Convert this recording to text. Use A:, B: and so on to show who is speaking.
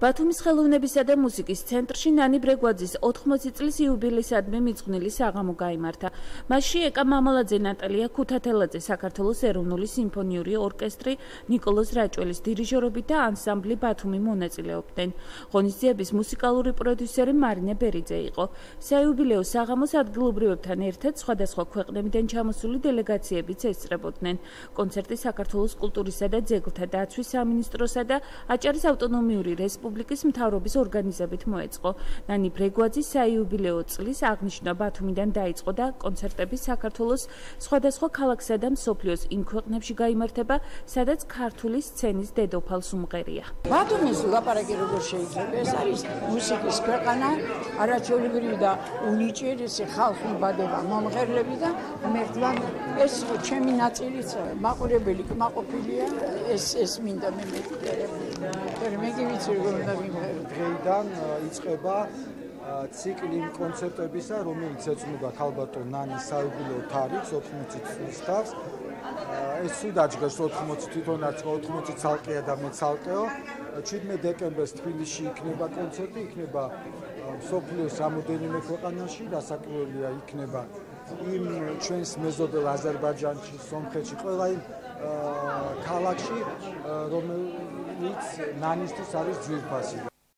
A: ბათუმის ხელოვნებისა და მუსიკის ცენტრში ნანი ბრეგვაძის 80 წლის იუბილისადმი მიძღვნილი საღამო გამართა. მასში ეკა მამალაძე ნატალია ქუთათელაძე საქართველოს ეროვნული სიმფონიური ორკესტრი نيكოლოზ რაჭველის დირიჟორობით და ანსამბლი ბათუმი მონაწილეობდნენ. ღონისძიების მუსიკალური პროდიუსერი მარინე ბერიძე იყო. საიუბილეო საღამოს ადგილობრივებთან ერთად სხვადასხვა ქვეყნებიდან ჩამოსული დელეგაციებიც ესწრებოდნენ. კონცერტი საქართველოს კულტურისა და ძეგლთა დაცვის სამინისტროსა და აჭარის ავტონომიური რესპუბლიკის რესპუბლიკის მთავრობის ორგანიზებით მოეწყო. ნანი ბრეგვაძის საიუბილეო წლის აღნიშვნა ბათუმიდან დაიწყო და კონცერტები საქართველოს სხვადასხვა ქალაქსა და მსოფლიოს იმ ქვეყნებში გამართება, სადაც ქართული სცენის დედოფალს უმღერია.
B: ბათუმის ლაპარაკი როგორ შეიძლება? ეს არის მუსიკის ქვეყანა, არაჩვეულებრივი და უნიჭიერესი ხალხი ბადება მომღერლები და მერტლა ეს ჩემი ნაწილიც მაყურებელი კმაყოფილია ეს ეს მინდა მე მეკითხები. მე ვიცი როგორ
C: დღეიდან იწყება ციკლი კონცერტებისა, რომელიც ეძღვნება ქალბატონ ნანის საიუბილეო თარიღს 80 წლის თავს. ეს სულ დაჯგას 80 თვითონაც 80 ცალკეა და მე ცალკეო. 17 დეკემბერს თბილისში იქნება კონცერტი, იქნება სოფლიოს რამოდენიმე ქვეყანაში, დასაკვირველია იქნება იმ ჩვენს მეზობელ აზერბაიჯანში, სომხეთში, ყველა იმ ქალაქში, რომელიც ნანისთვის არის ძვირფასი.